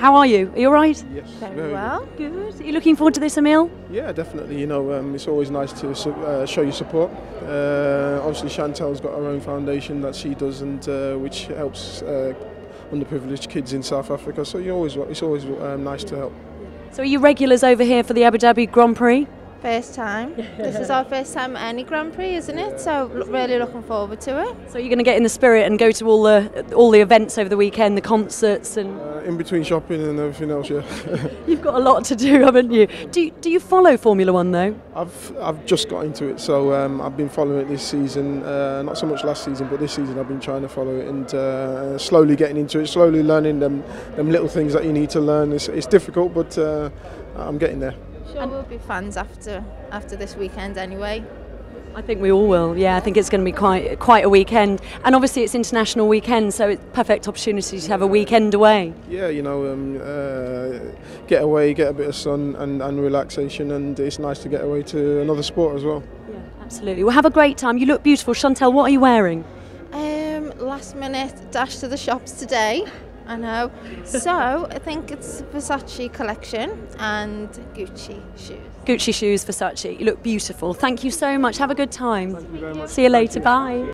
How are you? Are you all right? Yes, Very well. Good. Are you looking forward to this, Emile? Yeah, definitely. You know, um, it's always nice to su- uh, show your support. Uh, obviously, Chantelle's got her own foundation that she does, and uh, which helps uh, underprivileged kids in South Africa. So you always, it's always um, nice to help. So are you regulars over here for the Abu Dhabi Grand Prix? First time. this is our first time at any Grand Prix, isn't it? So really looking forward to it. So you're going to get in the spirit and go to all the all the events over the weekend, the concerts, and Uh, in between shopping and everything else, yeah. you've got a lot to do, haven't you? Do you, do you follow Formula One though? I've I've just got into it, so um, I've been following it this season. Uh, not so much last season, but this season I've been trying to follow it and uh, slowly getting into it, slowly learning them them little things that you need to learn. It's, it's difficult, but uh, I'm getting there. Sure, we'll be fans after after this weekend anyway. I think we all will. Yeah, I think it's going to be quite quite a weekend, and obviously it's international weekend, so it's perfect opportunity to have a weekend away. Yeah, you know, um, uh, get away, get a bit of sun and, and relaxation, and it's nice to get away to another sport as well. Yeah, absolutely. Well, have a great time. You look beautiful, Chantelle. What are you wearing? Um, last minute dash to the shops today. I know. So I think it's Versace collection and Gucci shoes. Gucci shoes, Versace. You look beautiful. Thank you so much. Have a good time. See you later. Bye.